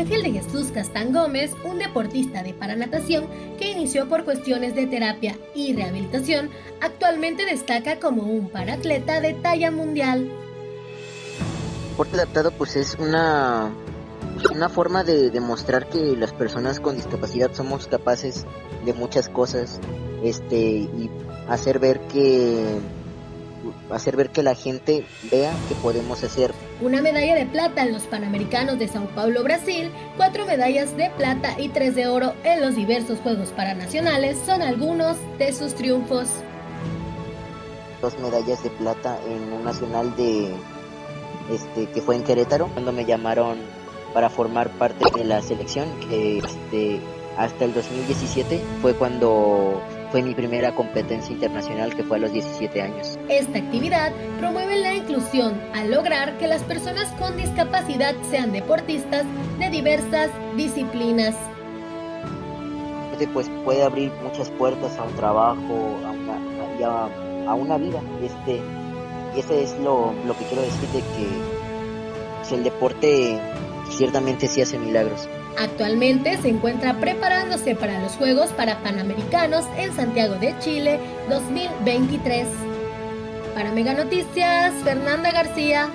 Ángel de Jesús Castán Gómez, un deportista de paranatación que inició por cuestiones de terapia y rehabilitación, actualmente destaca como un paratleta de talla mundial. Deporte adaptado pues es una, una forma de demostrar que las personas con discapacidad somos capaces de muchas cosas este y hacer ver que hacer ver que la gente vea que podemos hacer. Una medalla de plata en los Panamericanos de Sao Paulo, Brasil, cuatro medallas de plata y tres de oro en los diversos Juegos Paranacionales son algunos de sus triunfos. Dos medallas de plata en un nacional de este que fue en Querétaro, cuando me llamaron para formar parte de la selección, que este, hasta el 2017 fue cuando fue mi primera competencia internacional que fue a los 17 años. Esta actividad promueve la inclusión al lograr que las personas con discapacidad sean deportistas de diversas disciplinas. Pues puede abrir muchas puertas a un trabajo, a una, a, una vida. Este, y ese es lo, lo que quiero decir de que pues, el deporte ciertamente sí hace milagros. Actualmente se encuentra preparándose para los Juegos para Panamericanos en Santiago de Chile 2023. Para Mega Noticias, Fernanda García.